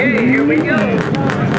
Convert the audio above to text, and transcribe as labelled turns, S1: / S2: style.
S1: Okay, here we go.